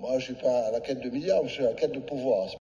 moi, je ne suis pas à la quête de milliards, je suis à la quête de pouvoir.